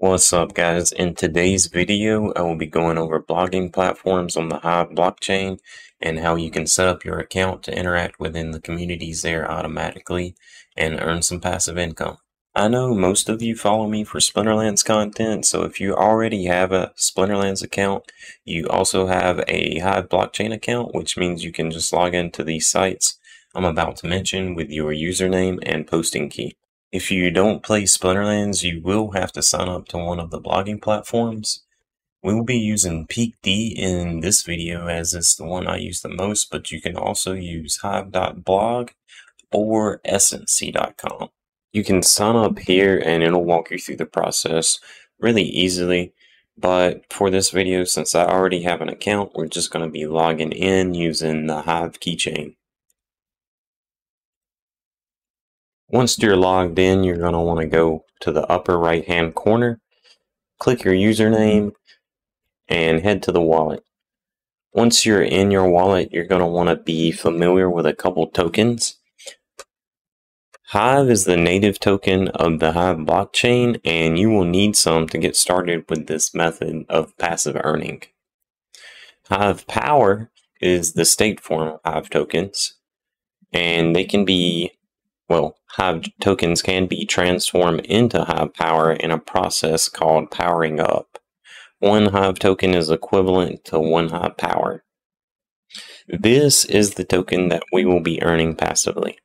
What's up guys? In today's video, I will be going over blogging platforms on the Hive blockchain and how you can set up your account to interact within the communities there automatically and earn some passive income. I know most of you follow me for Splinterlands content, so if you already have a Splinterlands account, you also have a Hive blockchain account, which means you can just log into these sites I'm about to mention with your username and posting key. If you don't play Splinterlands, you will have to sign up to one of the blogging platforms. We will be using PeakD in this video as it's the one I use the most, but you can also use hive.blog or ecency.com. You can sign up here and it'll walk you through the process really easily. But for this video, since I already have an account, we're just going to be logging in using the Hive keychain. Once you're logged in, you're going to want to go to the upper right hand corner, click your username, and head to the wallet. Once you're in your wallet, you're going to want to be familiar with a couple tokens. Hive is the native token of the Hive blockchain, and you will need some to get started with this method of passive earning. Hive Power is the state form of Hive tokens, and they can be well, Hive tokens can be transformed into Hive power in a process called powering up. One Hive token is equivalent to one Hive power. This is the token that we will be earning passively.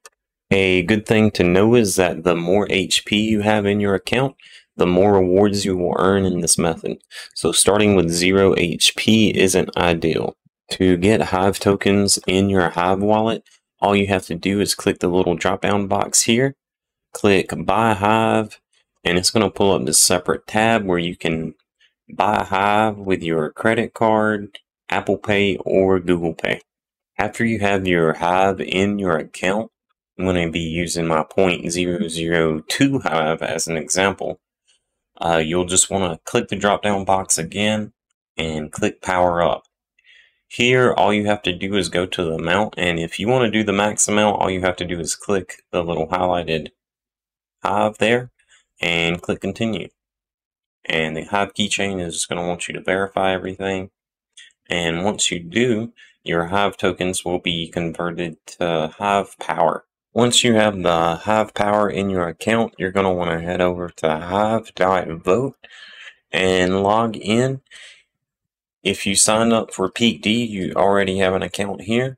A good thing to know is that the more HP you have in your account, the more rewards you will earn in this method. So starting with 0 HP isn't ideal. To get Hive tokens in your Hive wallet, all you have to do is click the little drop down box here, click buy Hive, and it's going to pull up this separate tab where you can buy Hive with your credit card, Apple Pay, or Google Pay. After you have your Hive in your account, I'm going to be using my 0.002 Hive as an example. Uh, you'll just want to click the drop down box again and click power up. Here, all you have to do is go to the amount, and if you want to do the max amount, all you have to do is click the little highlighted Hive there, and click continue. And the Hive keychain is going to want you to verify everything. And once you do, your Hive tokens will be converted to Hive Power. Once you have the Hive Power in your account, you're going to want to head over to hive.vote and log in if you sign up for PeakD, you already have an account here.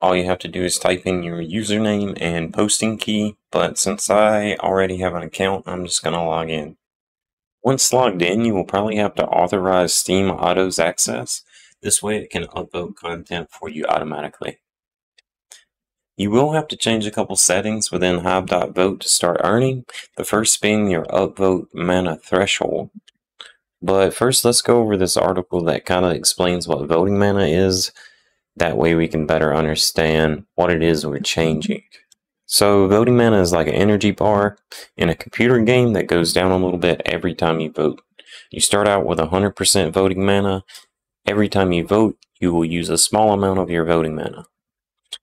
All you have to do is type in your username and posting key, but since I already have an account, I'm just going to log in. Once logged in, you will probably have to authorize Steem Auto's access. This way it can upvote content for you automatically. You will have to change a couple settings within Hive.vote to start earning, the first being your upvote mana threshold. But first, let's go over this article that kind of explains what voting mana is. That way we can better understand what it is we're changing. So voting mana is like an energy bar in a computer game that goes down a little bit every time you vote. You start out with 100% voting mana. Every time you vote, you will use a small amount of your voting mana.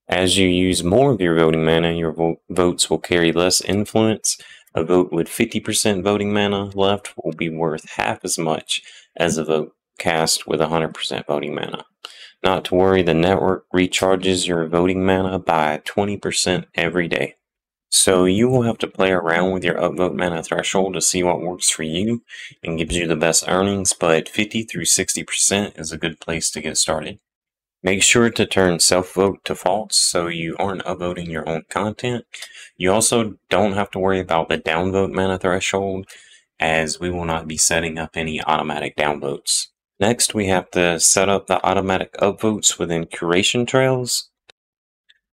As you use more of your voting mana, your vo votes will carry less influence a vote with 50% voting mana left will be worth half as much as a vote cast with 100% voting mana. Not to worry, the network recharges your voting mana by 20% every day. So you will have to play around with your upvote mana threshold to see what works for you and gives you the best earnings, but 50 through 60% is a good place to get started. Make sure to turn self-vote to false so you aren't upvoting your own content. You also don't have to worry about the downvote mana threshold as we will not be setting up any automatic downvotes. Next, we have to set up the automatic upvotes within curation trails.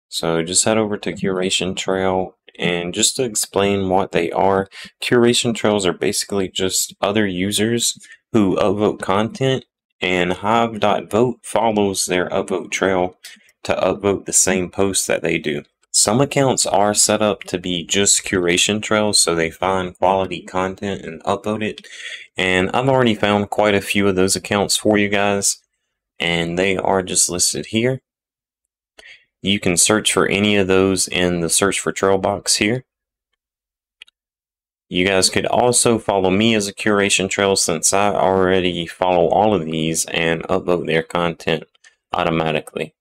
So just head over to curation trail and just to explain what they are, curation trails are basically just other users who upvote content and Hive.vote follows their upvote trail to upvote the same posts that they do. Some accounts are set up to be just curation trails, so they find quality content and upload it. And I've already found quite a few of those accounts for you guys, and they are just listed here. You can search for any of those in the search for trail box here. You guys could also follow me as a curation trail since I already follow all of these and upload their content automatically.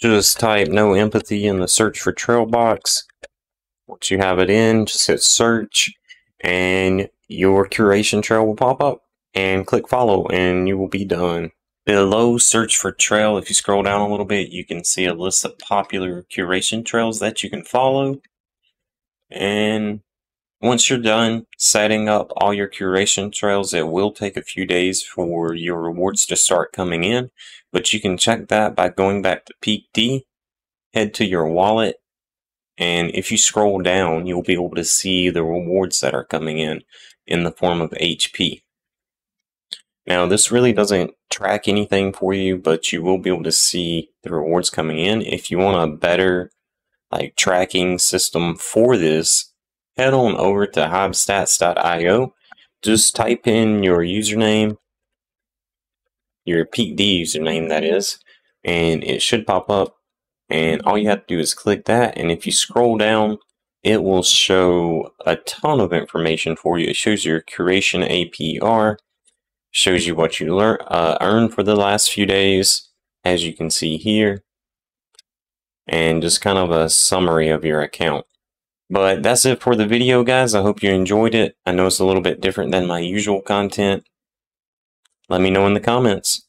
Just type no empathy in the search for trail box. Once you have it in, just hit search and your curation trail will pop up and click follow and you will be done. Below search for trail, if you scroll down a little bit, you can see a list of popular curation trails that you can follow. And once you're done setting up all your curation trails, it will take a few days for your rewards to start coming in, but you can check that by going back to Peak D, head to your wallet, and if you scroll down, you'll be able to see the rewards that are coming in in the form of HP. Now, this really doesn't track anything for you, but you will be able to see the rewards coming in. If you want a better like tracking system for this, head on over to hivestats.io. Just type in your username, your Peak D username, that is, and it should pop up. And all you have to do is click that. And if you scroll down, it will show a ton of information for you. It shows your curation APR, shows you what you learn, uh, earned for the last few days, as you can see here, and just kind of a summary of your account. But that's it for the video, guys. I hope you enjoyed it. I know it's a little bit different than my usual content. Let me know in the comments.